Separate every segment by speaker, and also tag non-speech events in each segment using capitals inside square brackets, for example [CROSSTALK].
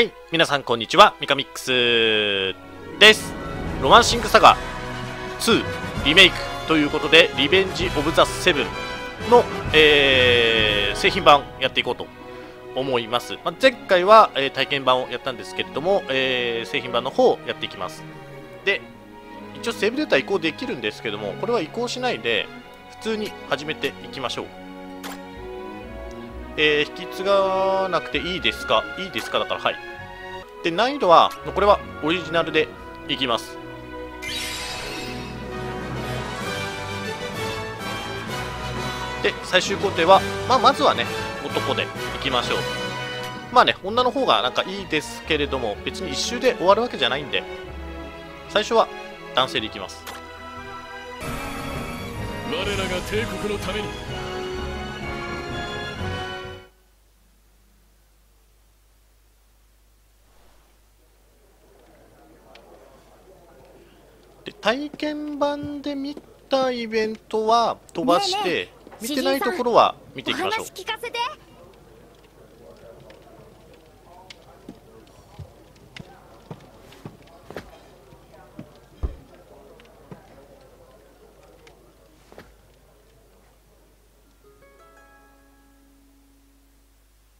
Speaker 1: はい、皆さんこんにちは、ミカミックスです。ロマンシングサガ2リメイクということで、リベンジ・オブ・ザ・セブンの、えー製品版やっていこうと思います。まあ、前回は、えー体験版をやったんですけれども、えー製品版の方をやっていきます。で、一応セーブデータ移行できるんですけども、これは移行しないで、普通に始めていきましょう。えー引き継がなくていいですか？いいですか？だからはい。で、難易度は、これはオリジナルでいきます。で、最終工程は、まあ、まずはね、男でいきましょう。まあね、女の方がなんかいいですけれども、別に一周で終わるわけじゃないんで、最初は男性でいきます。
Speaker 2: 我らが帝国のために
Speaker 1: 体験版で見たイベントは飛ばして、
Speaker 3: ねえね
Speaker 1: 見てないところは見ていきましょう。
Speaker 3: お話聞かせて。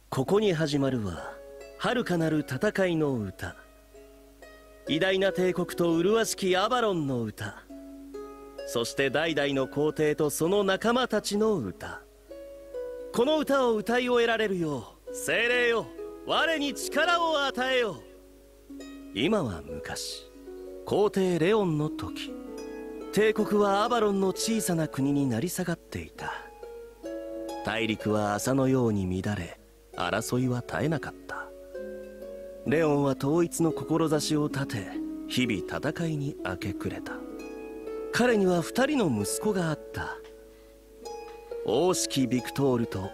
Speaker 4: ここに始まるは遥かなる戦いの歌偉大な帝国と麗しきアバロンの歌。そして代々の皇帝とその仲間たちの歌。この歌を歌い終えられるよう精霊よ我に力を与えよ今は昔皇帝レオンの時。帝国はアバロンの小さな国になり下がっていた。大陸は朝のように乱れ争いは絶えなかった。レオンは統一の志を立て日々戦いに明け暮れた。彼には二人の息子があった。王式ビクトールと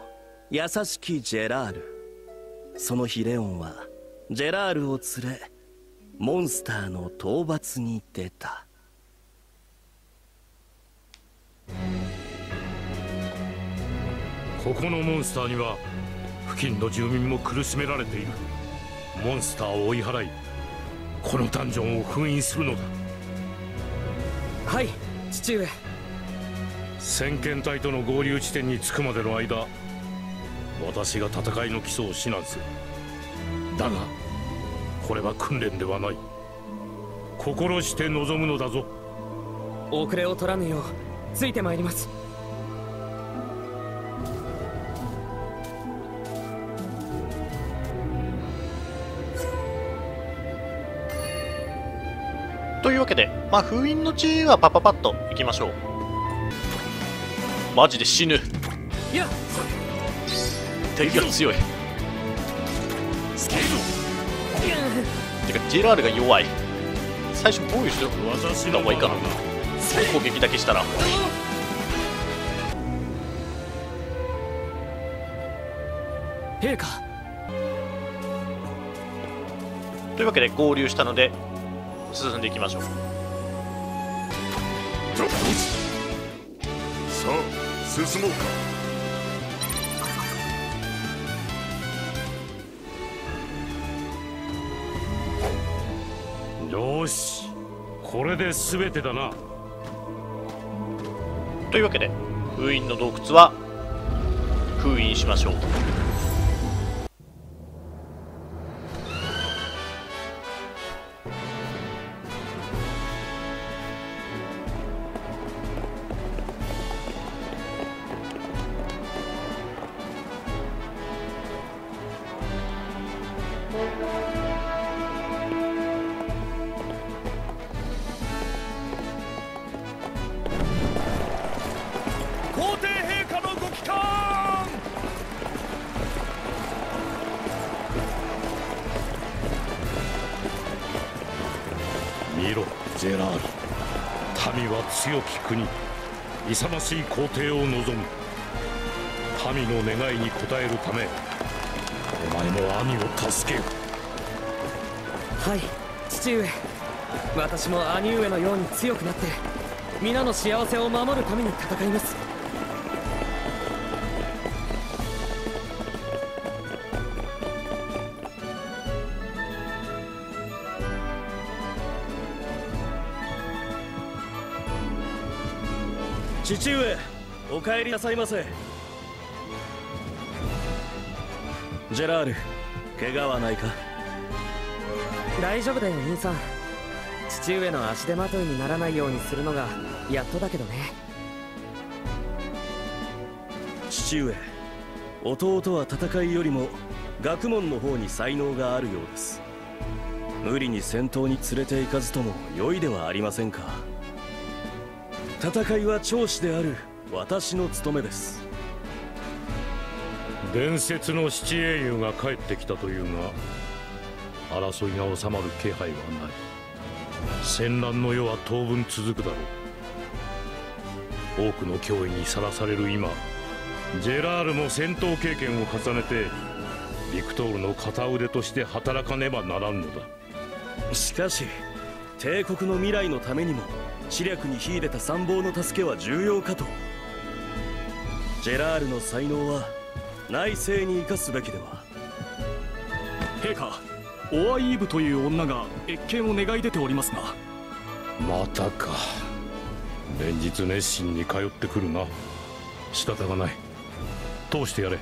Speaker 4: 優しきジェラール。その日レオンはジェラールを連れモンスターの討伐に出た。
Speaker 2: ここのモンスターには付近の住民も苦しめられている。モンスターを追い払いこのダンジョンを封印するのだ。
Speaker 5: はい父上。
Speaker 2: 先遣隊との合流地点に着くまでの間私が戦いの基礎を指南する。だがこれは訓練ではない。心して臨むのだぞ。
Speaker 5: 遅れを取らぬようついてまいります
Speaker 1: で、まあ、封印の地はパパパッといきましょう。マジで死ぬ。
Speaker 5: いや
Speaker 1: 敵が強い。てか、ジェラールが弱い。最初防御して
Speaker 2: 私
Speaker 1: た方がいいかな。攻撃だけしたら。
Speaker 5: 陛下
Speaker 1: というわけで合流したので、進んでいきましょう。
Speaker 2: さあ進もうかよしこれで全てだな
Speaker 1: というわけで、封印の洞窟は封印しましょう。
Speaker 2: 皇帝陛下のご帰還。見ろジェラール。民は強き国。勇ましい皇帝を望む。民の願いに応えるため前も兄を助けよ。
Speaker 5: はい父上。私も兄上のように強くなって皆の幸せを守るために戦います。
Speaker 4: 父上お帰りなさいませ。ジェラール怪我はないか？
Speaker 5: 大丈夫だよ兄さん。父上の足手まといにならないようにするのがやっとだけどね。
Speaker 4: 父上弟は戦いよりも学問の方に才能があるようです。無理に戦闘に連れて行かずとも良いではありませんか。戦いは長子である私の務めです
Speaker 2: 伝説の七英雄が帰ってきたとい。うが争いが収まる気配はない戦乱の世は当分続くだろう。多くの脅威にさらされる今ジェラールも戦闘経験を重ねてビクトールの片腕として働かねばならんのだ。
Speaker 4: しかし帝国の未来のためにも知略に秀でた参謀の助けは重要かと。ジェラールの才能は内政に生かすべきでは。
Speaker 3: 陛下オアイーブという女が謁見を願い出ておりますが。
Speaker 2: またか。連日熱心に通ってくるな。仕方がない。通してやれ。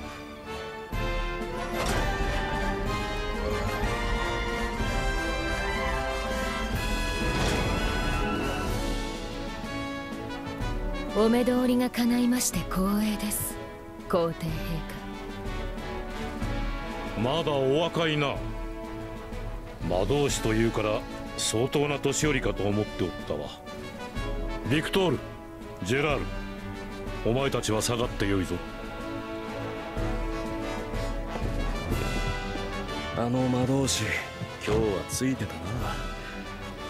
Speaker 6: お目通りが叶いまして光栄です。皇帝陛
Speaker 2: 下まだお若いな。魔導士というから相当な年寄りかと思っておったわ。ビクトールジェラールお前たちは下がってよいぞ。
Speaker 4: あの魔導士今日はついてたな。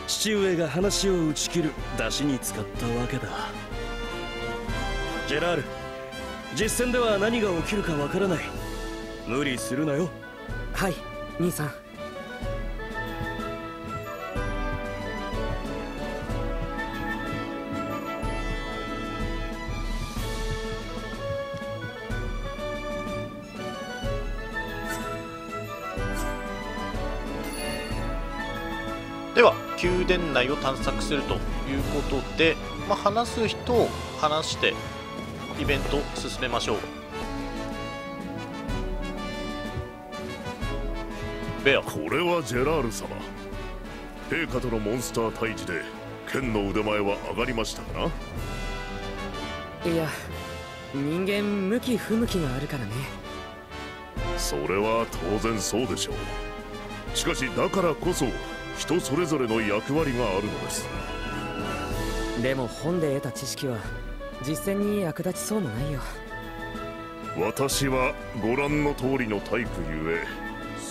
Speaker 4: 父上が話を打ち切る出しに使ったわけだ。ジェラール実戦では何が起きるかわからない。無理するなよ。
Speaker 5: はい兄さん。
Speaker 1: では宮殿内を探索するということで、まあ、話す人を話してイベント進めましょうベア。
Speaker 7: これはジェラール様。陛下とのモンスター退治で剣の腕前は上がりましたか
Speaker 5: な？いや人間向き不向きがあるからね。
Speaker 7: それは当然そうでしょう。しかしだからこそ人それぞれの役割があるのです。
Speaker 5: でも本で得た知識は実践に役立ちそうもないよ。
Speaker 7: 私はご覧の通りのタイプゆえ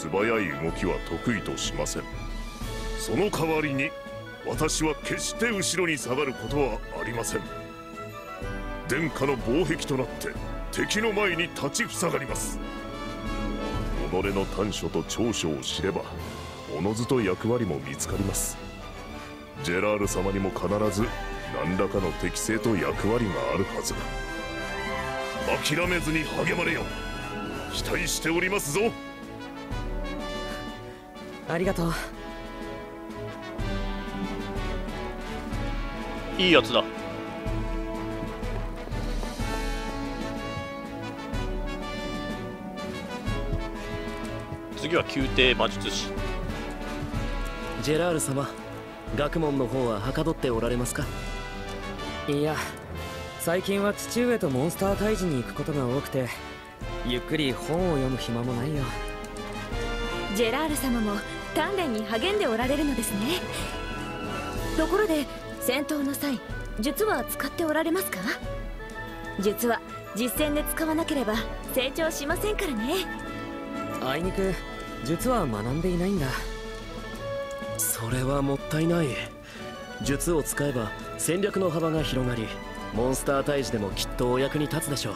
Speaker 7: 素早い動きは得意としません。その代わりに私は決して後ろに下がることはありません。殿下の防壁となって敵の前に立ちふさがります。己の短所と長所を知ればおのずと役割も見つかります。ジェラール様にも必ず何らかの適性と役割があるはずだ。諦めずに励まれよ。期待しておりますぞ。
Speaker 5: ありがとう。
Speaker 1: いいやつだ。次は宮廷魔術師。
Speaker 4: ジェラール様学問の方ははかどっておられますか？
Speaker 5: いや最近は父上とモンスター退治に行くことが多くてゆっくり本を読む暇もないよ。
Speaker 6: ジェラール様も鍛錬に励んでおられるのですね。ところで戦闘の際術は使っておられますか？術は実戦で使わなければ成長しませんからね。
Speaker 5: あいにく術は学んでいないんだ。
Speaker 4: それはもったいない。術を使えば戦略の幅が広がりモンスター退治でもきっとお役に立つでしょ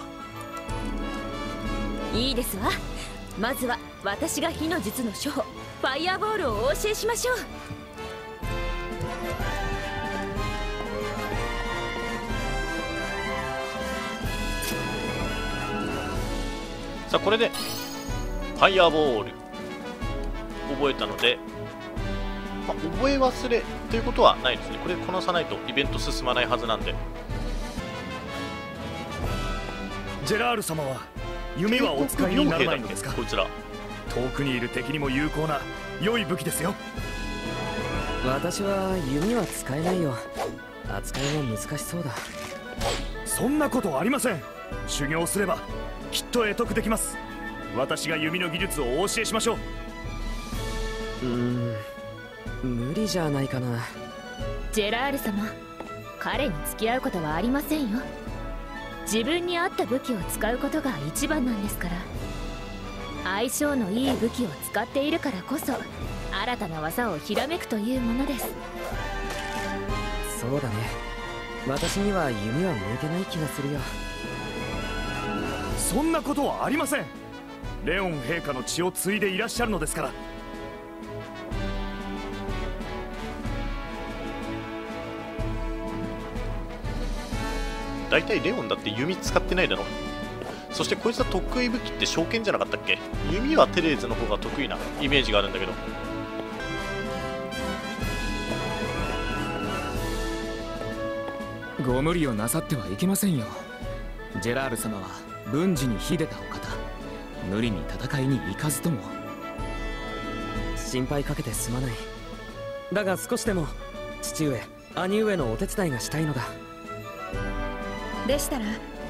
Speaker 6: う。いいですわまずは私が火の術の初歩ファイアボールをお教えしましょう。
Speaker 1: さあこれでファイアボール覚えたので、まあ、覚え忘れということはないですね。これこなさないとイベント進まないはずなんで。
Speaker 8: ジェラール様は弓はお使いにならないのですか
Speaker 1: こいつら。
Speaker 8: 遠くにいる敵にも有効な良い武器ですよ。
Speaker 5: 私は弓は使えないよ。扱いも難しそうだ。
Speaker 8: そんなことありません。修行すればきっと得得できます。私が弓の技術をお教えしましょ
Speaker 5: う。うーん。無理じゃないかな。
Speaker 9: ジェラール様彼に付き合うことはありませんよ自分に合った武器を使うことが一番なんですから。相性のいい武器を使っているからこそ新たな技をひらめくというものです。
Speaker 5: そうだね。私には弓は向いてない気がするよ。
Speaker 8: そんなことはありません。レオン陛下の血を継いでいらっしゃるのですから
Speaker 1: 大体レオンだって弓使ってないだろ。そしてこいつは得意武器って召喚じゃなかったっけ？弓はテレーズの方が得意なイメージがあるんだけど。
Speaker 10: ご無理をなさってはいけませんよ。ジェラール様は文治に秀でたお方。無理に戦いに行かずとも。
Speaker 5: 心配かけてすまない。だが少しでも父上兄上のお手伝いがしたいのだ
Speaker 9: でしたら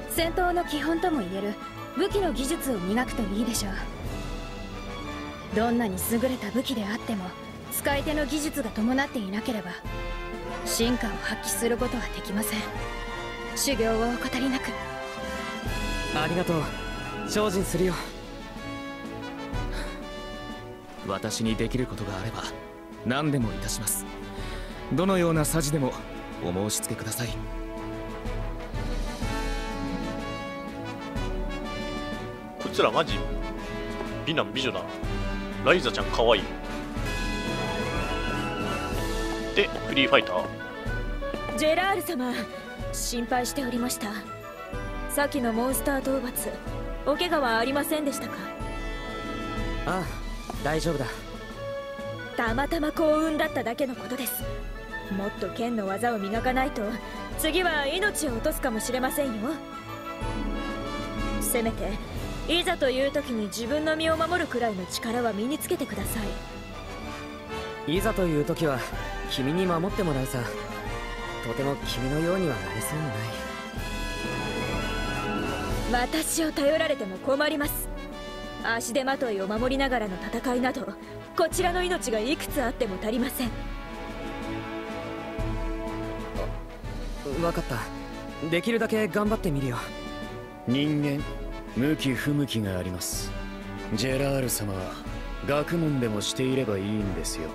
Speaker 9: 戦闘の基本ともいえる武器の技術を磨くといいでしょう。どんなに優れた武器であっても使い手の技術が伴っていなければ進化を発揮することはできません。修行を怠りなく。
Speaker 5: ありがとう。精進するよ。
Speaker 10: 私にできることがあれば何でもいたします。どのようなさじでもお申し付けください。
Speaker 1: つらマジ。美男美女だ。ライザちゃんかわい。いでフリーファイター。
Speaker 9: ジェラール様心配しておりました。さっきのモンスター討伐お怪我はありませんでしたか？
Speaker 5: ああ大丈夫だ。
Speaker 9: たまたま幸運だっただけのことです。もっと剣の技を磨かないと次は命を落とすかもしれませんよ。せめていざという時に自分の身を守るくらいの力は身につけてくださ
Speaker 5: い。いざという時は君に守ってもらうさ。とても君のようにはなりそうに
Speaker 9: ない。私を頼られても困ります。足手まといを守りながらの戦いなどこちらの命がいくつあっても足りません。
Speaker 5: 分かった。できるだけ頑張ってみるよ。
Speaker 11: 人間？向き不向きがあります。ジェラール様は学問でもしていればいいんですよ。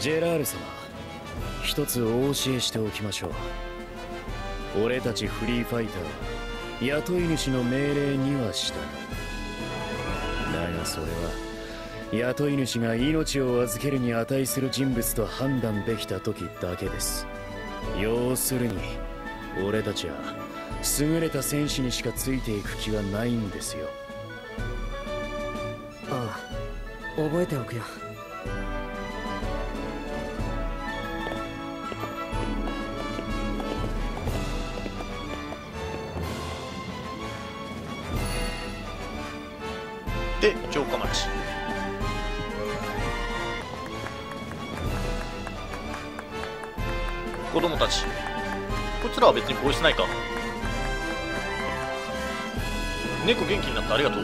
Speaker 11: ジェラール様一つお教えしておきましょう。俺たちフリーファイターは雇い主の命令には従う。だがそれは雇い主が命を預けるに値する人物と判断できた時だけです。要するに俺たちは優れた戦士にしかついていく気はないんですよ。
Speaker 5: ああ覚えておくよ。
Speaker 1: で城下町。子供たちこいつらは別にボイスないか。猫元気になったありがとう。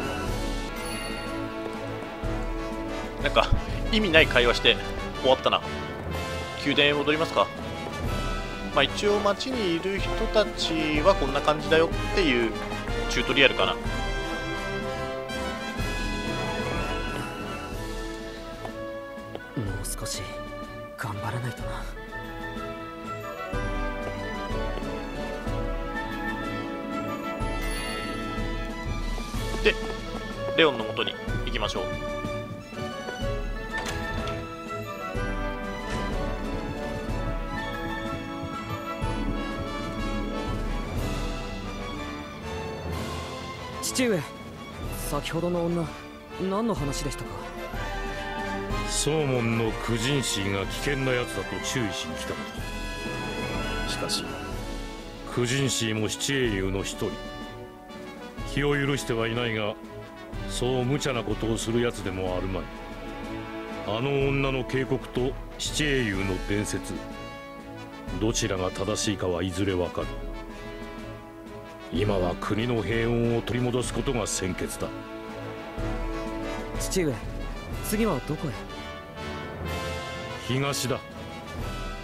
Speaker 1: なんか意味ない会話して終わったな。宮殿へ戻りますか。まあ一応街にいる人たちはこんな感じだよっていうチュートリアルかな。
Speaker 5: 先ほどの女何の話でしたか？
Speaker 2: 総門の苦人衆が危険な奴だと注意しに来たのだ。しかし婦人シーも七英雄の一人。気を許してはいないがそう無茶なことをするやつでもあるまい。あの女の警告と七英雄の伝説。どちらが正しいかはいずれわかる。今は国の平穏を取り戻すことが先決だ。
Speaker 5: 父上次はどこへ？
Speaker 2: 東だ。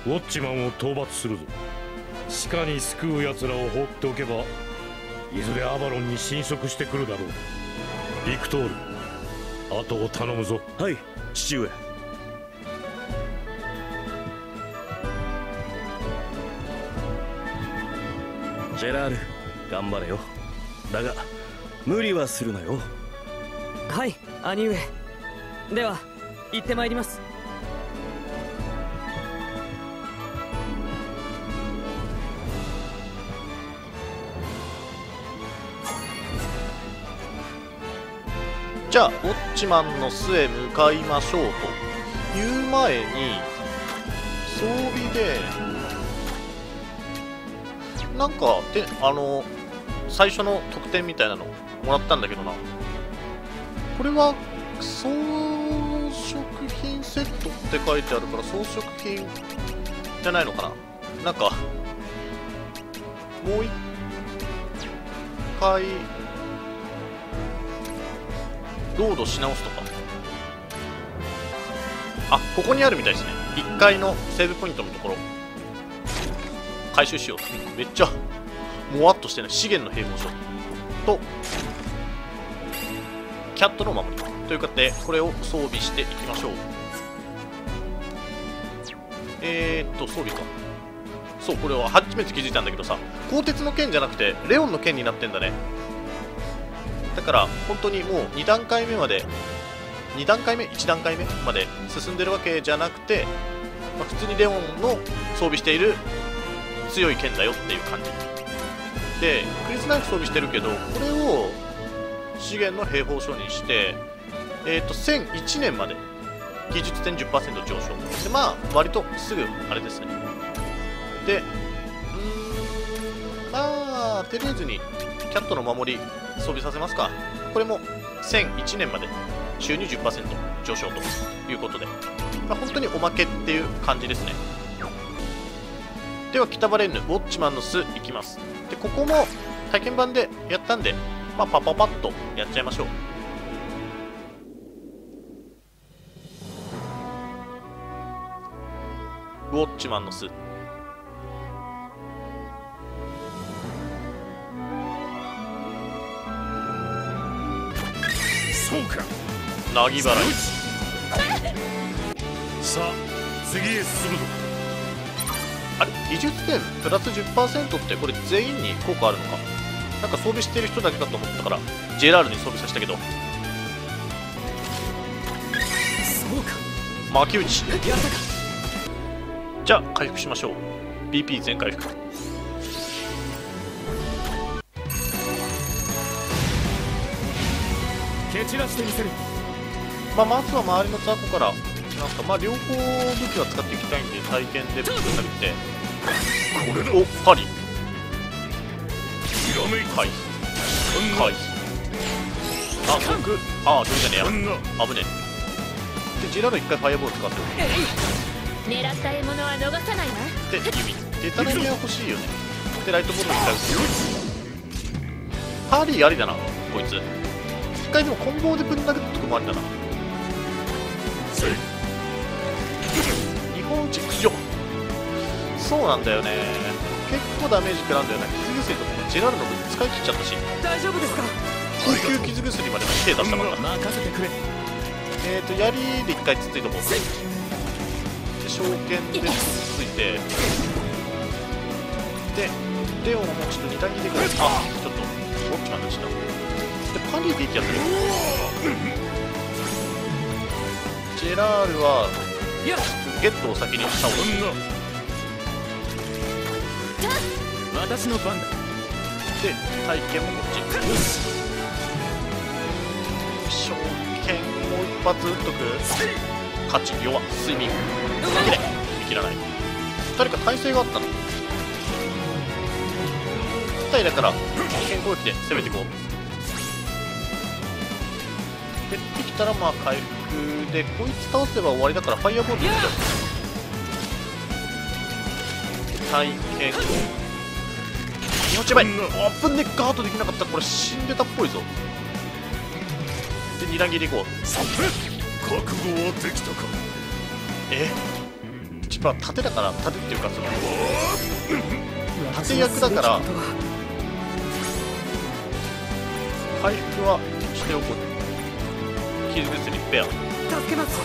Speaker 2: ウォッチマンを討伐するぞ。地下に救う奴らを放っておけばいずれアバロンに侵食してくるだろう。ビクトール後を頼むぞ。
Speaker 3: はい父上。
Speaker 4: ジェラール頑張れよ。だが無理はするなよ。
Speaker 5: はい兄上では行ってまいります。
Speaker 1: じゃあウォッチマンの巣へ向かいましょうと。いう前に装備でなんかであの最初の特典みたいなのもらったんだけどな。これは装飾品セットって書いてあるから装飾品じゃないのかな？なんかもう一回ロードし直すとか。あここにあるみたいですね。1階のセーブポイントのところ。回収しよう。めっちゃもわっとしてない。資源の併合書。とキャットの守りということでこれを装備していきましょう。えー、っと装備か。そうこれは初めて気づいたんだけどさ。鋼鉄の剣じゃなくてレオンの剣になってんだね。だから本当にもう2段階目まで2段階目？1段階目まで進んでるわけじゃなくて、まあ、普通にレオンの装備している強い剣だよっていう感じ。でクリスナイフ装備してるけどこれを資源の兵法書にしてえっ、ー、と1001年まで技術点10%上昇。でまあ割とすぐあれですね。でうんまあとりあえずにキャットの守り装備させますか。これも1001年まで収入10%上昇ということで、まあ、本当におまけっていう感じですね。では北バレーヌウォッチマンの巣いきます。でここも体験版でやったんでまあパパパッとやっちゃいましょう。ウォッチマンの巣。
Speaker 2: そうか。
Speaker 1: なぎ払い
Speaker 2: さあ次へ進むぞ。
Speaker 1: あれ？技術点プラス10%ってこれ全員に効果あるのか？なんか装備してる人だけかと思ったからジェラールに装備させたけど。
Speaker 5: そうか。
Speaker 1: 巻き打ちじゃあ回復しましょう。BP 全回復。
Speaker 5: 蹴散らしてみせる。
Speaker 1: まあ、まずは周りの雑魚からなんかまあ両方武器は使っていきたいんで体験でぶん殴って。
Speaker 2: これだ
Speaker 1: おパリ
Speaker 2: ひらめい。
Speaker 1: 回避回。避あ僕。ああどれじゃね。えや危ねえ。でジェラール一回ファイアボール使って。お
Speaker 6: 狙った獲物は逃さないわ。
Speaker 1: くで弓デタラメは欲しいよね。でライトボールに使う。パーリーありだなこいつ。一回でもコンボでぶん殴ったとこもありだな。日本地駆除そうなんだよね。結構ダメージ食らうんだよね傷薬とジェラールの分使い切っちゃったし。
Speaker 5: 大丈夫ですか？
Speaker 1: 高級傷薬までも手出したばっか
Speaker 5: 任せてくれ。
Speaker 1: えーと槍で一回つっついとこう。で証券でつっついて。でレオンをもうちょっと2段切りぐらいあちょっとウォッチマンでしたでパリでいきやするジェラールは
Speaker 5: や
Speaker 1: ゲットを先に倒す
Speaker 5: 私の番だ
Speaker 1: で体験もこっち証券もう一発打っとく？勝ち弱スイミング。きれい。見切らない。誰か耐性があったの？100体だから剣攻撃で攻めていこう。減ってきたらまあ回復でこいつ倒せば終わりだからファイアボールでいっちゃう体験気持ちやばい。あぶねガードできなかった。これ死んでたっぽいぞ。で二段切りいこう。
Speaker 7: さて覚悟はできたか？
Speaker 1: え？ちょっと縦だから縦っていうかその縦役だから。回復はしておこう。傷薬ペア。
Speaker 5: 助けます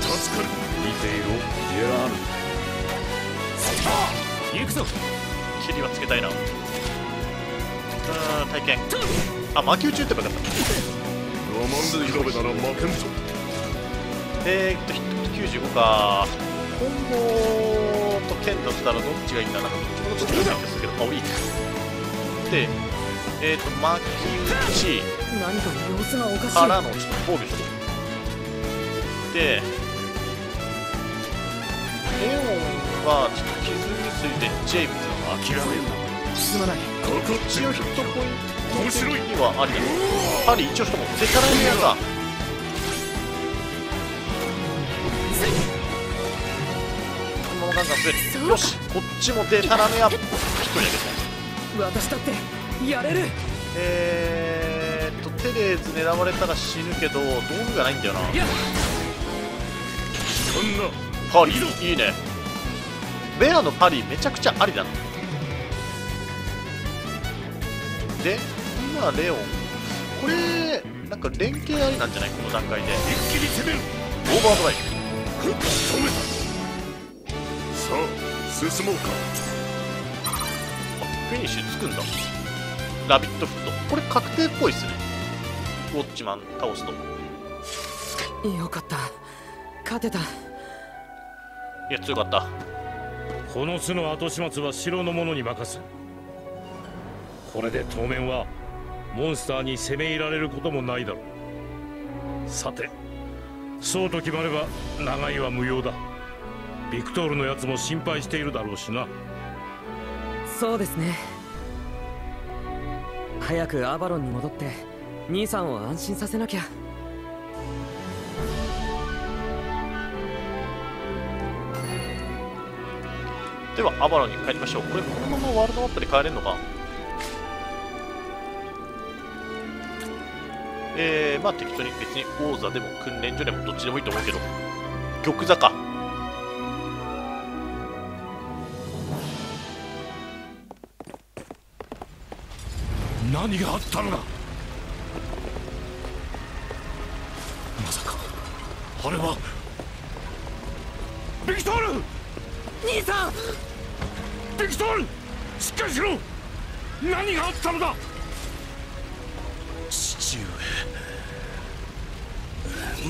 Speaker 7: 助かる。
Speaker 2: 見ていろジェラー。ル
Speaker 10: 行くぞ。
Speaker 1: 切りはつけたいなうーん体験。あ巻き打ち打てばよかった。えーっとヒット95かコンボと剣だったらどっちがいいんだな。どっちもどっちもいいんですけどあ俺いいでえーっと巻き打ち
Speaker 5: 何か様子がおかしい。
Speaker 1: からのちょっと防御して。でレオンはちょっと傷薬でジェームズの
Speaker 2: 諦める。な
Speaker 5: すまない。
Speaker 7: かかって
Speaker 1: 一応ヒットポイント。
Speaker 7: 面白い。
Speaker 1: 的にはありだパリ一応しかもデタラメやがこのままガンガンるよし。こっちもデタラメア一人だけ
Speaker 5: 私だってやれる。
Speaker 1: えーっとテレーズ狙われたら死ぬけど道具がないんだよな。パリいいね。ベアのパリめちゃくちゃありだなで今レオン。これなんか連携ありなんじゃない？この段階で。
Speaker 7: 一気に攻める。
Speaker 1: オーバードライ
Speaker 7: ふっ止めた。さあ進もうか。
Speaker 1: ブフィニッシュつくんだ。ラビットフット。これ確定っぽいっすね。ウォッチマン倒すと。
Speaker 5: よかった。勝てた。
Speaker 1: いや強かった。
Speaker 2: この巣の後始末は城の者に任すこれで当面はモンスターに攻め入られることもないだろう。さてそうと決まれば長居は無用だ。ビクトールのやつも心配しているだろうしな。
Speaker 5: そうですね。早くアバロンに戻って兄さんを安心させなきゃ。
Speaker 1: ではアバロンに帰りましょう。これこのままワールドマップで帰れるのか？えー、まあ適当に別に王座でも訓練所でもどっちでもいいと思うけど。玉座か。
Speaker 2: 何があったのだ？まさか。あれは。ビクトール！
Speaker 5: 兄さん！
Speaker 2: ビクトール！しっかりしろ！何があったのだ？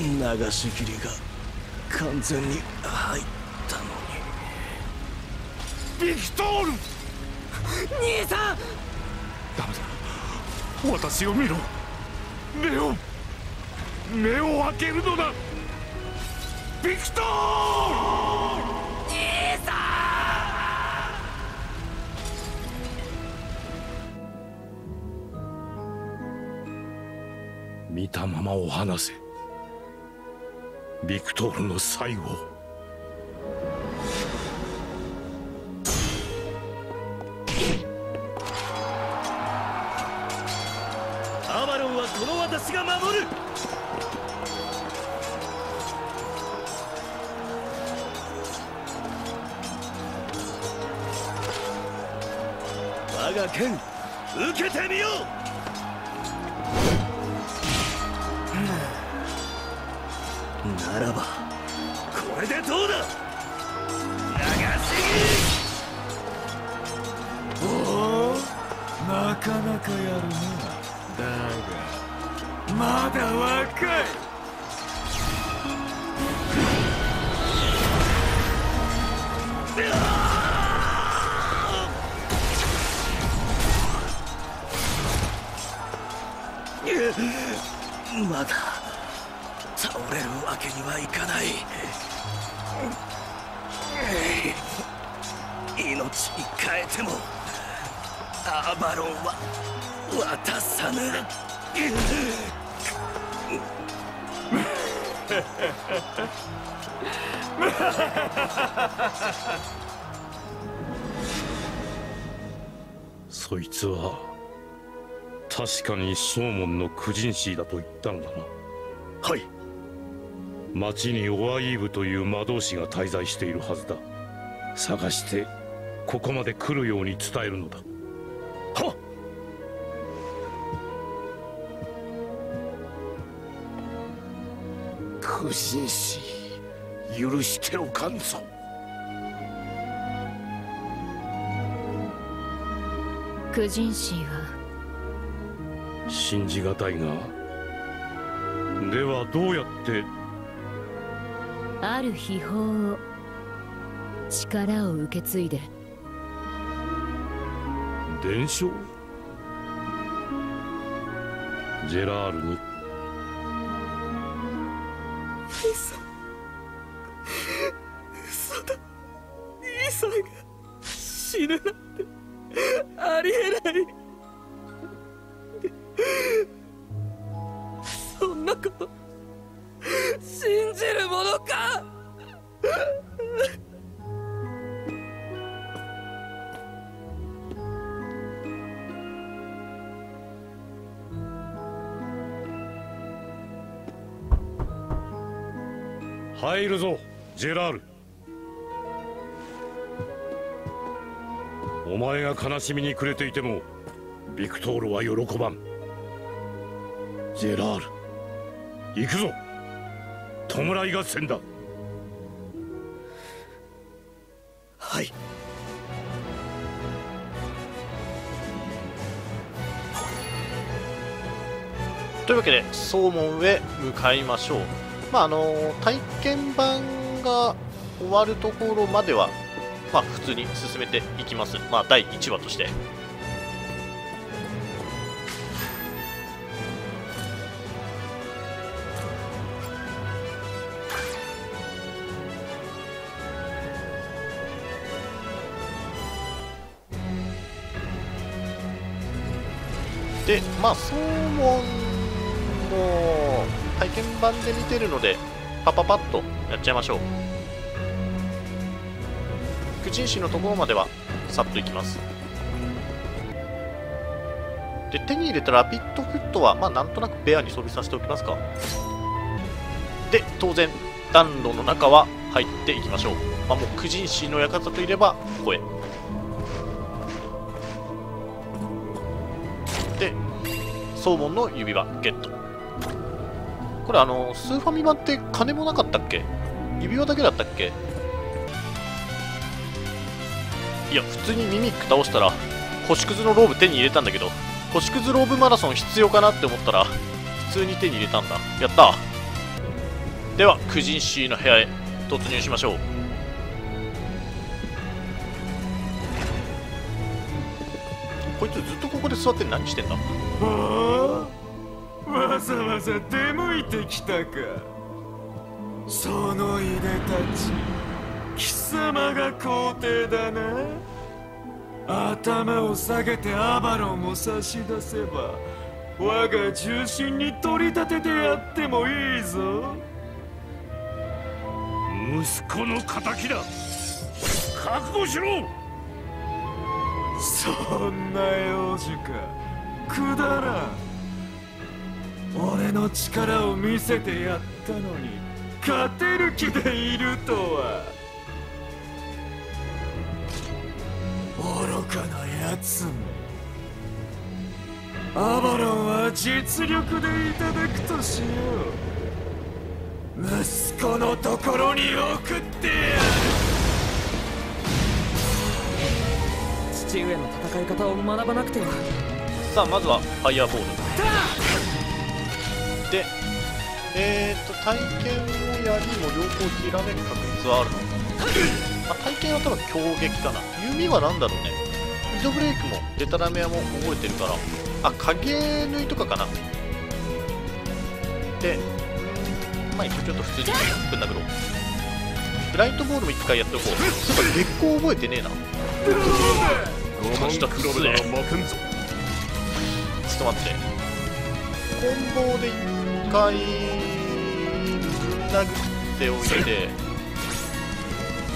Speaker 4: 流し切りが完全に入ったのに。
Speaker 2: ビクトール！
Speaker 5: 兄さん！
Speaker 2: ダメだ。私を見ろ。目を目を開けるのだ。ビクトール！
Speaker 5: 兄さん！
Speaker 2: 見たままお話せ。ビクトールの最後。
Speaker 4: アバロンはこの私が守る。我が剣受けてみよう。かやるなだがまだ若いまだ倒れるわけにはいかない。命に変えても
Speaker 3: アバロンは渡さぬ。
Speaker 2: そいつは確かに正門の苦人師だと言ったのだな。
Speaker 3: はい。
Speaker 2: 町にオアイーブという魔導士が滞在しているはずだ。探してここまで来るように伝えるのだ
Speaker 3: 苦心師許しておかんぞ
Speaker 6: 苦人師は。
Speaker 2: 信じがたいがではどうやって？
Speaker 6: ある秘宝を力を受け継いで
Speaker 2: 伝承？ジェラールにジェラール。お前が悲しみに暮れていてもビクトールは喜ばん。ジェラール行くぞ。弔い合戦だ。
Speaker 3: はい。
Speaker 1: というわけで総門へ向かいましょう。まああの体験版が終わるところまではまあ普通に進めていきます。まあ第1話として。でまあ総門も体験版で見てるのでパパパッとやっちゃいましょう。苦人師のところまではさっといきます。で手に入れたラピッドフットはまあなんとなくペアに装備させておきますか。で当然暖炉の中は入っていきましょう。まあもう苦人師の館といればここへ。で総門の指輪ゲット。これあのスーファミ版って金もなかったっけ？指輪だけだったっけ？いや普通にミミック倒したら星屑のローブ手に入れたんだけど星屑ローブマラソン必要かなって思ったら普通に手に入れたんだ。やった！ではクジンシーの部屋へ突入しましょう。こいつずっとここで座って何してんだ？
Speaker 3: わざわざ出向いてきたか。そのいでたち貴様が皇帝だな。頭を下げてアバロンを差し出せば我が重心に取り立ててやってもいいぞ。
Speaker 2: 息子の敵だ。覚悟しろ。
Speaker 3: そんな幼児か。くだらん俺の力を見せてやったのに勝てる気でいるとは。愚かなやつめアバロンは実力でいただくとしよう。息子のところに送ってやる。
Speaker 5: 父上の戦い方を学ばなくては。
Speaker 1: さあまずはファイヤーボールでえーと体験も槍も両方切られる確率はあるの [CLEARS THROAT] あ体験は多分強撃かな。弓は何だろうね。ミドブレイクもデタラメアも覚えてるから。あ影縫いとかかな。でまあ一応ちょっと普通にぶん殴ろうブライトボールも一回やっておこう。そういえば月光覚えてねえな。ちょっと待って。コンボで一回ぶん殴っておいて。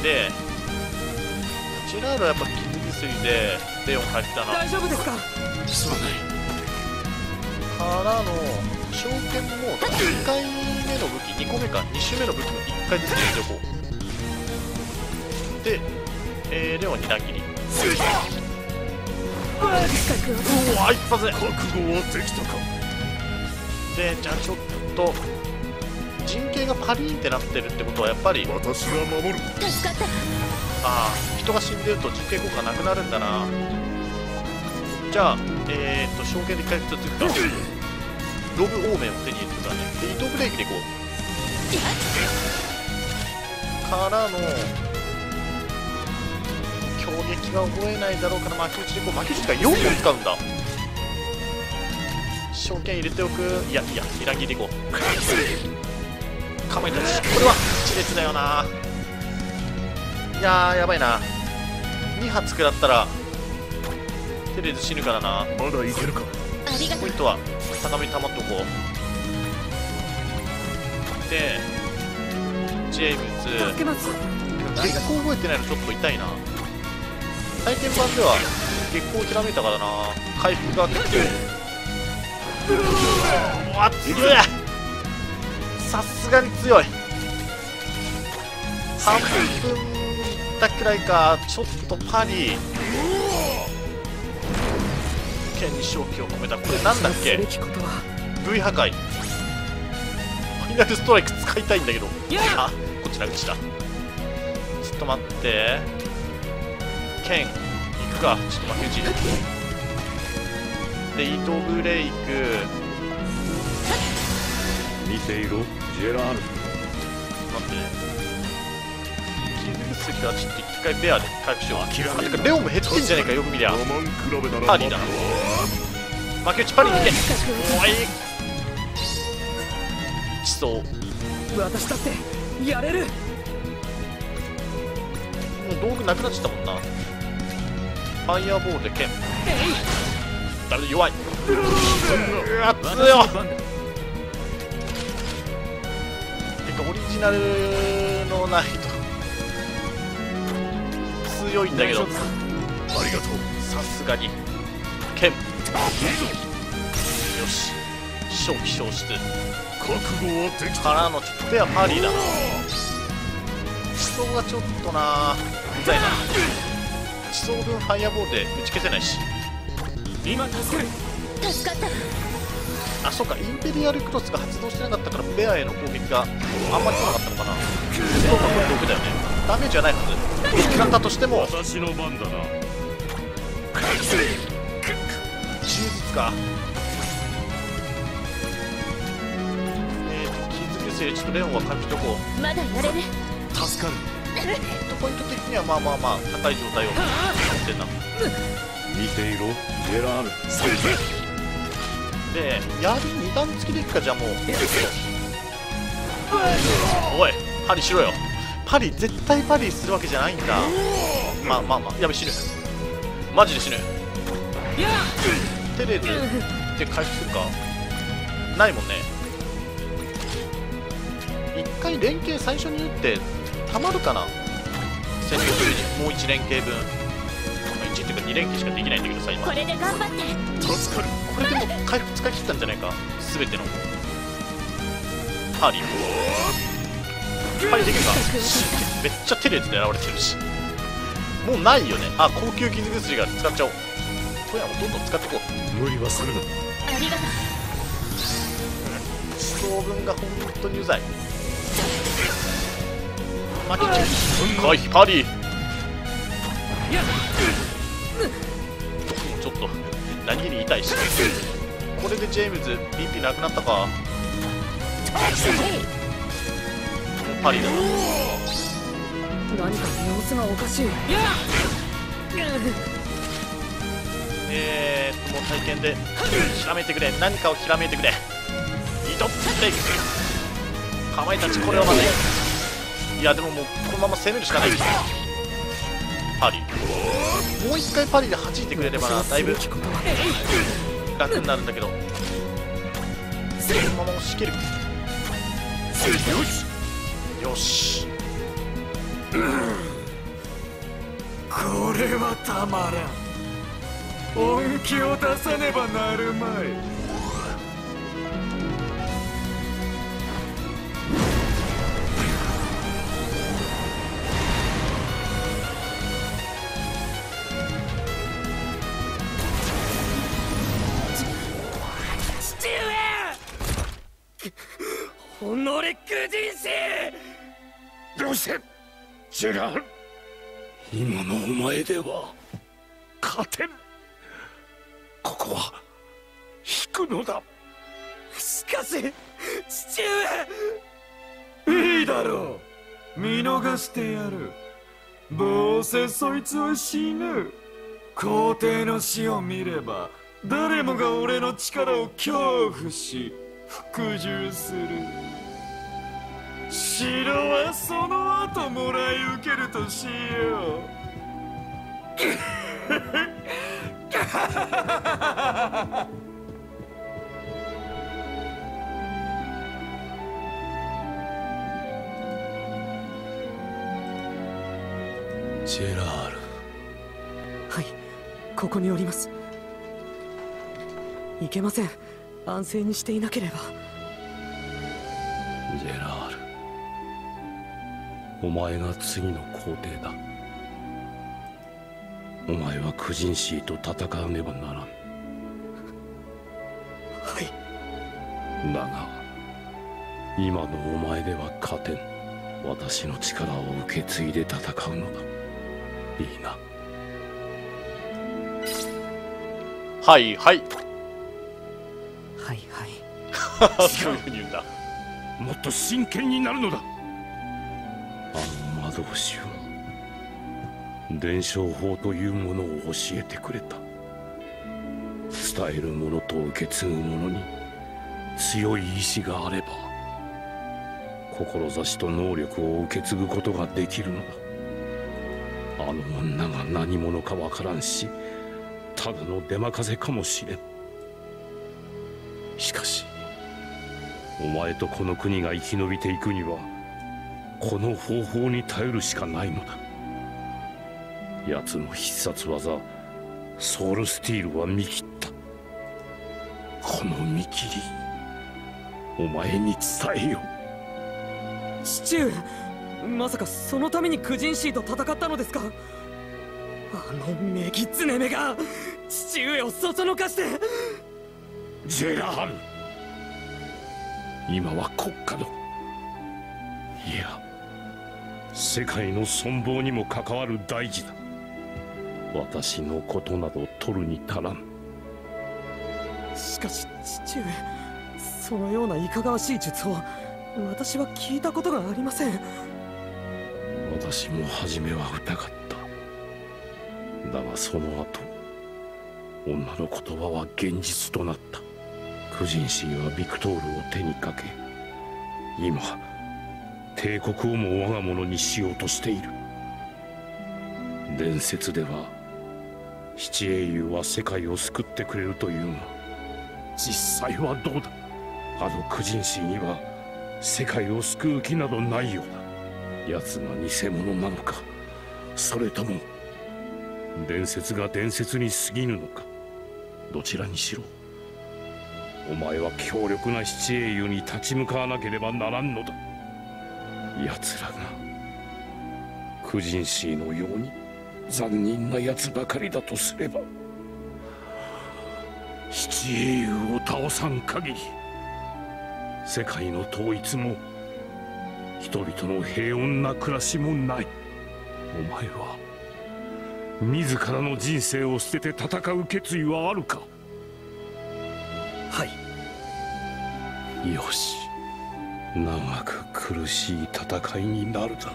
Speaker 1: でジェラールはやっぱ傷薬でレオン入ってたな。
Speaker 5: 大丈夫ですか？
Speaker 1: すまない。からの証券も1回目の武器2個目か2周目の武器も1回ずつ入れておこう。で、えー、レオン2段切りうわ一発
Speaker 7: 覚悟はできたか？
Speaker 1: でじゃあちょっと陣形がパリーンってなってるってことはやっぱり
Speaker 7: 私が守る。
Speaker 1: ああ人が死んでると陣形効果なくなるんだな。じゃあえー、っと証券で一回ずつかロブオーメンを手に入れてくだねで移動ブレーキでいこう。からの強撃は覚えないだろうから巻き打ちでこう。巻き打ちが4本使うんだ証券入れておく。いやいや二段切りでいこうかまいたちこれは熾烈だよな。いやーやばいな。2発食らったらテレズ死ぬからな。
Speaker 7: まだいけるか。
Speaker 1: ポイントは高めに溜まっとこう。でジェームズ。
Speaker 5: 助けます。
Speaker 1: 月光覚えてないのちょっと痛いな。体験版では月光をひらめいたからな。回復が結構うわ強い。さすがに強い。半分いったくらいかちょっとパリ剣に正気を込めた。これなんだっ
Speaker 5: す
Speaker 1: け？V 破壊。ファイナルストライク使いたいんだけど。
Speaker 5: いや
Speaker 1: あこっちな口だちょっと待って。剣行くか？ちょっと負け打ちでイトブレイク。
Speaker 2: 見ていろジェラール。
Speaker 1: 待って。ね傷薬はちょっと一回ベアで回復しよう。あてかレオンも減ってんじゃねえか。よく見りゃ。パリだ。な負け打ちパリに行け。おい。地層。
Speaker 5: 私だってやれる。
Speaker 1: もう道具なくなっちゃったもんな。ファイヤーボールで剣ダメだ弱い。うわ強っ。てかオリジナルのないと。強いんだけど。
Speaker 7: ありがとう。
Speaker 1: さすがに。剣。よし。正気消失。
Speaker 7: 覚悟はできた。
Speaker 1: からのちょっとペアパーリーだな。地層がちょっとなうざいな。地層分ファイヤーボールで打ち消せないし
Speaker 5: 今助ける。
Speaker 6: 助かった。
Speaker 1: あそうか。インペリアルクロスが発動してなかったからベアへの攻撃があんまり来なかったのかな。そうかこれ毒だよね。ダメージはないはず。食らったとしても。
Speaker 2: 私の番だな。
Speaker 1: 充実か。えーと傷薬ちょっとレオンは回復しとこう。
Speaker 6: まだやれる。
Speaker 1: 助かる。ヒットポイント的にはまあまあまあ高い状態を持ってんな
Speaker 2: 見ていろ。ジェラール。
Speaker 1: で槍2段付きでいくかじゃあもう。おいパリしろよ。パリ絶対パリするわけじゃないんだ。まあまあまあ。やべ死ぬ。マジで死ぬ。テレズで回復するか。ないもんね。一回連携最初に打ってたまるかな。戦力にもう1連携分。まあ1っていうか2連携しかできないんだけどさ今。
Speaker 6: これで頑張って。
Speaker 7: 助かる。
Speaker 1: これでも回復使い切ったんじゃないか？全ての。パーリー。パリできるか？めっちゃテレズで現れてるし。もうないよね。あ高級傷薬が使っちゃおう。これはもうどんどん使っていこう。
Speaker 2: 無理はするな。
Speaker 6: ありがとう。
Speaker 1: 思想分が本当にうざい。負けちゃう回避パリー。僕もちょっと何気に痛いし。これでジェームズ BP なくなったか。パリだ。な
Speaker 5: 何か様子がおかしい。
Speaker 1: えーっともう体験でひらめいてくれ。何かをひらめいてくれ。挑っていく。かまいたちこれを待ていやでももうこのまま攻めるしかない。かパリもう一回パリで弾いてくれればなだいぶ楽になるんだけど。このまま押し切る。よし。
Speaker 3: これはたまらん。本気を出さねばなるまい。
Speaker 5: 己愚人
Speaker 12: 士どうジェラール今のお前では。勝てん。ここは引くのだ。
Speaker 5: しかし父
Speaker 3: 上！いいだろう見逃してやる。どうせそいつは死ぬ。皇帝の死を見れば誰もが俺の力を恐怖し服従する城はその後もらい受けるとしよう。
Speaker 2: ジェラール。
Speaker 5: はいここにおります。いけません。安静にしていなければ。
Speaker 2: ジェラールお前が次の皇帝だ。お前はクジンシーと戦わねばならん。
Speaker 5: はい。
Speaker 2: だが今のお前では勝てん。私の力を受け継いで戦うのだ。いいな。
Speaker 1: はいはい。
Speaker 5: はいはい。[LAUGHS]
Speaker 1: そういうふうに言うんだ。
Speaker 12: もっと真剣になるのだ
Speaker 2: 伝承法というものを教えてくれた。伝える者と受け継ぐ者に強い意志があれば志と能力を受け継ぐことができるのだ。あの女が何者かわからんしただの出任せかもしれん。しかしお前とこの国が生き延びていくにはこの方法に頼るしかないのだ。奴の必殺技ソウルスティールは見切った。この見切りお前に伝えよ。
Speaker 5: 父上まさかそのためにクジンシーと戦ったのですか？あのメギツネめが父上をそそのかして。
Speaker 12: ジェラール
Speaker 2: 今は国家のいや世界の存亡にも関わる大事だ。私のことなど取るに足らん。
Speaker 5: しかし父上そのようないかがわしい術を私は聞いたことがありません。
Speaker 2: 私も初めは疑った。だがその後女の言葉は現実となった。クジンシーはビクトールを手にかけ今帝国をも我が物にしようとしている。伝説では七英雄は世界を救ってくれるというが実際はどうだ？あのクジンシーには世界を救う気などないようだ。奴が偽物なのかそれとも伝説が伝説に過ぎぬのかどちらにしろお前は強力な七英雄に立ち向かわなければならんのだ奴らがクジンシーのように残忍な奴ばかりだとすれば七英雄を倒さん限り世界の統一も人々の平穏な暮らしもない。お前は自らの人生を捨てて戦う決意はあるか？
Speaker 5: はい。
Speaker 2: よし。長く苦しい戦いになるだろ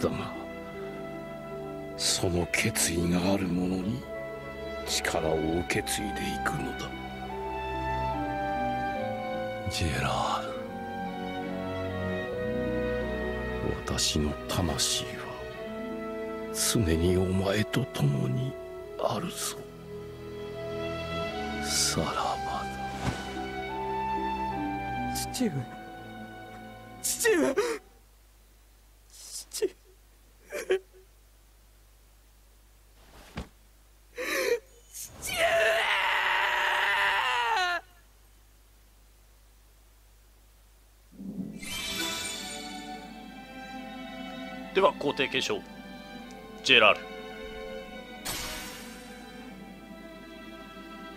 Speaker 2: う。だがその決意がある者に力を受け継いでいくのだ。ジェラール。私の魂は
Speaker 11: 常にお前と共にあるぞ。さらばだ。
Speaker 5: 父上
Speaker 1: で継承ジェラール。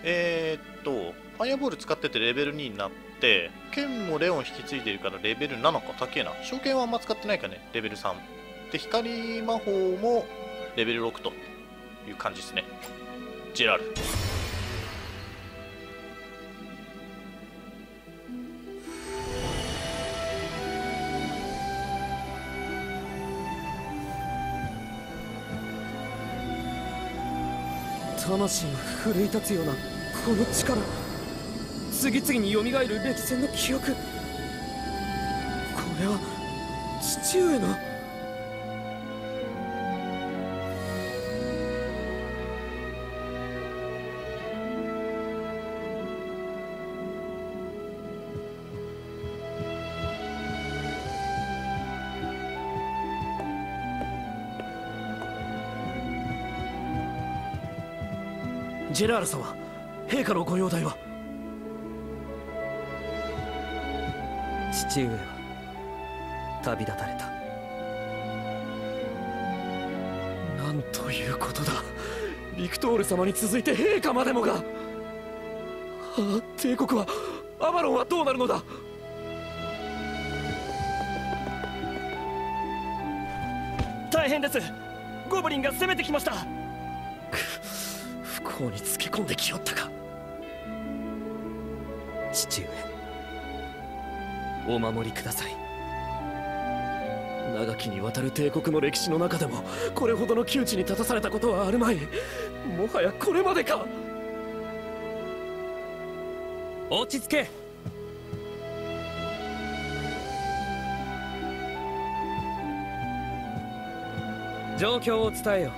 Speaker 1: えー、っとファイアボール使っててレベル2になって剣もレオン引き継いでるからレベル7か？高えな。召喚はあんま使ってないかねレベル3で光魔法もレベル6という感じですね。ジェラール。
Speaker 5: 魂が奮い立つようなこの力。次々によみがえる歴戦の記憶。これは父上の
Speaker 4: ジェラール様陛下のご容体は？
Speaker 5: 父上は旅立たれた。
Speaker 4: なんということだ。ビクトール様に続いて陛下までもが。ああ帝国はアバロンはどうなるのだ？大変です。ゴブリンが攻めてきました不幸につけ込んできよったか。
Speaker 5: 父上お守りください。
Speaker 4: 長きにわたる帝国の歴史の中でもこれほどの窮地に立たされたことはあるまい。もはやこれまでか。
Speaker 5: 落ち着け。状況を伝えよ。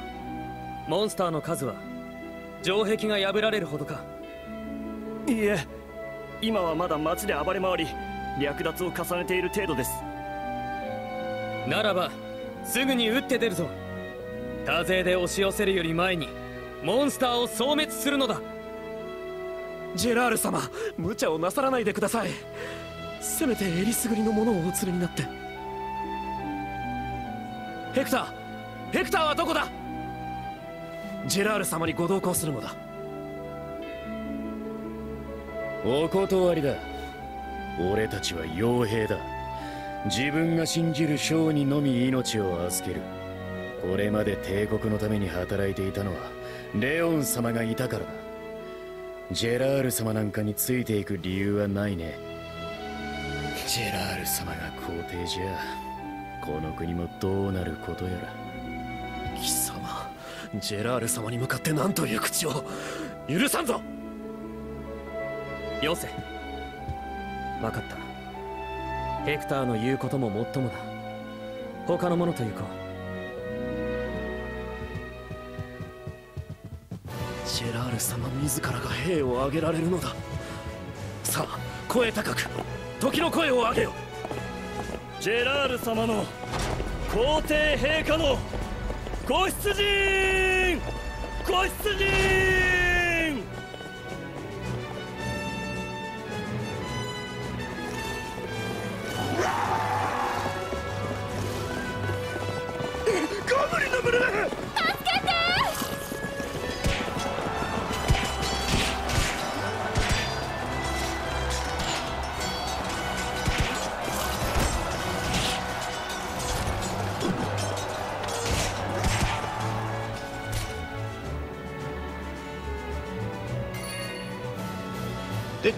Speaker 5: モンスターの数は城壁が破られるほどか。
Speaker 4: いいえ今はまだ街で暴れ回り略奪を重ねている程度です。
Speaker 5: ならばすぐに撃って出るぞ。多勢で押し寄せるより前にモンスターを消滅するのだ。
Speaker 4: ジェラール様無茶をなさらないでください。せめてえりすぐりのものをお連れになって。ヘクターヘクターはどこだ？ジェラール様にご同行するのだ。
Speaker 11: お断りだ。俺たちは傭兵だ。自分が信じる将にのみ命を預ける。これまで帝国のために働いていたのはレオン様がいたからだ。ジェラール様なんかについていく理由はないね。ジェラール様が皇帝じゃこの国もどうなることやら。
Speaker 4: ジェラール様に向かって何という口を許さんぞ！
Speaker 5: よせ。分かった。ヘクターの言うことももっともだ。他の者と行こ
Speaker 4: うジェラール様自らが兵を挙げられるのだ。さあ声高く時の声を上げよ。
Speaker 8: ジェラール様の皇帝陛下のご出陣！ご出陣！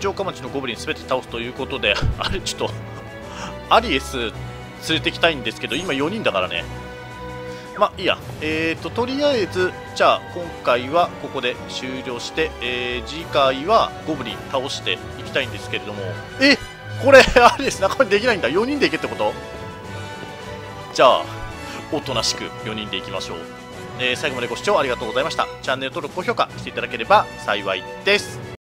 Speaker 1: 城下町のゴブリン全て倒すということで [LAUGHS] あれちょっと [LAUGHS] アリエス連れてきたいんですけど今4人だからね。まあいいや。えーととりあえずじゃあ今回はここで終了して、えー次回はゴブリン倒していきたいんですけれども。えこれ [LAUGHS] アリエス中身できないんだ。4人でいけってこと？じゃあおとなしく4人でいきましょう。えー最後までご視聴ありがとうございました。チャンネル登録高評価していただければ幸いです。